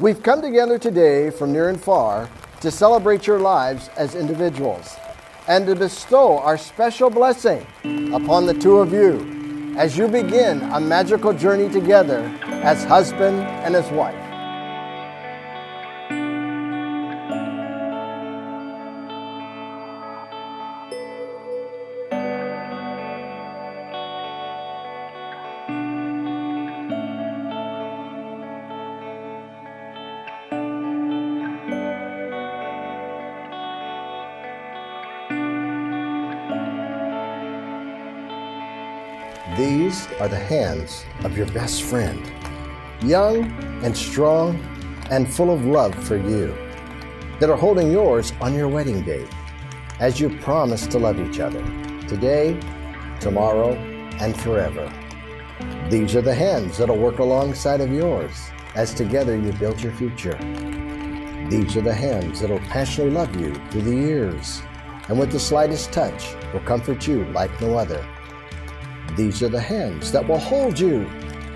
We've come together today from near and far to celebrate your lives as individuals and to bestow our special blessing upon the two of you as you begin a magical journey together as husband and as wife. These are the hands of your best friend, young and strong and full of love for you, that are holding yours on your wedding day as you promise to love each other today, tomorrow, and forever. These are the hands that'll work alongside of yours as together you build your future. These are the hands that'll passionately love you through the years and with the slightest touch will comfort you like no other. These are the hands that will hold you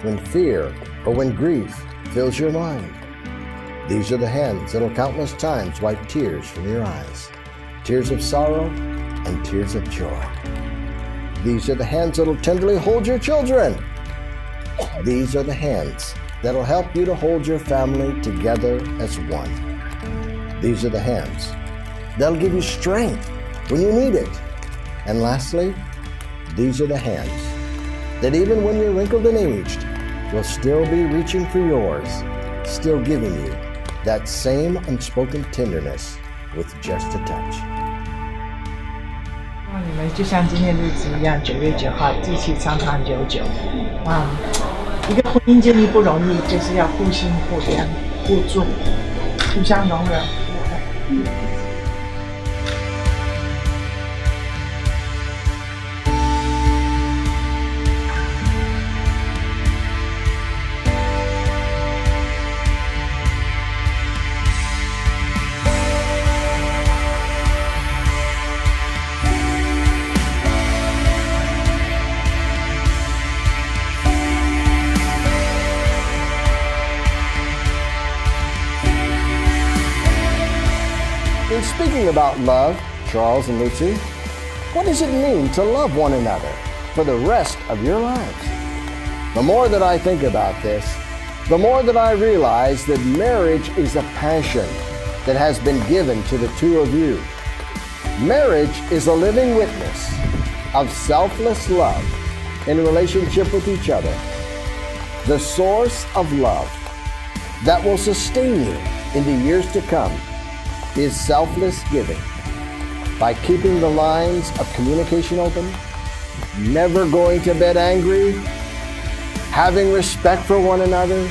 when fear or when grief fills your mind. These are the hands that'll countless times wipe tears from your eyes, tears of sorrow and tears of joy. These are the hands that'll tenderly hold your children. These are the hands that'll help you to hold your family together as one. These are the hands that'll give you strength when you need it. And lastly, these are the hands that even when you're wrinkled and aged, will still be reaching for yours, still giving you that same unspoken tenderness with just a touch. 让你们就像今天日子一样，九月九号一起长长久久。啊，一个婚姻建立不容易，就是要互信、互谅、互助、互相容忍、互爱。 In speaking about love, Charles and Lucy, what does it mean to love one another for the rest of your lives? The more that I think about this, the more that I realize that marriage is a passion that has been given to the two of you. Marriage is a living witness of selfless love in relationship with each other. The source of love that will sustain you in the years to come is selfless giving. By keeping the lines of communication open, never going to bed angry, having respect for one another,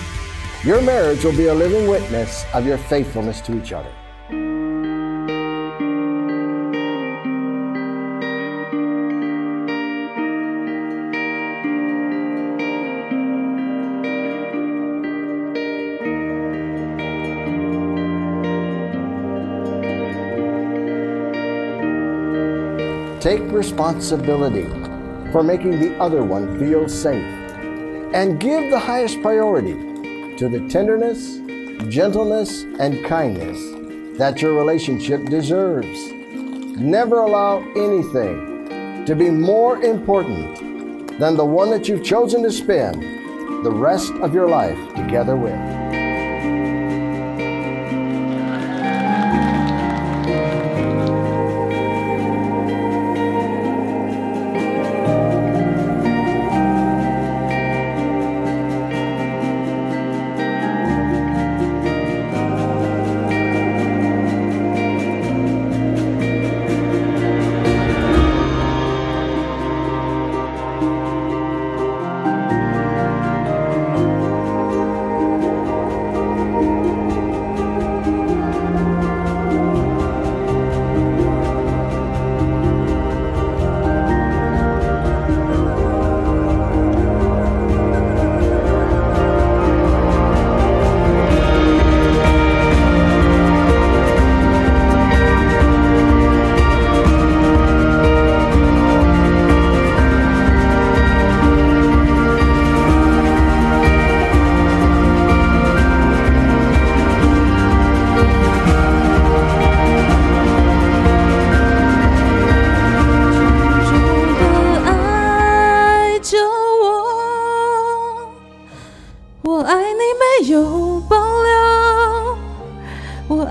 your marriage will be a living witness of your faithfulness to each other. Take responsibility for making the other one feel safe and give the highest priority to the tenderness, gentleness, and kindness that your relationship deserves. Never allow anything to be more important than the one that you've chosen to spend the rest of your life together with.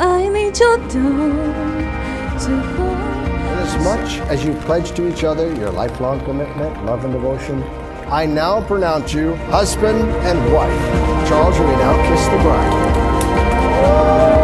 And as much as you pledge to each other your lifelong commitment, love, and devotion, I now pronounce you husband and wife. Charles, you may now kiss the bride.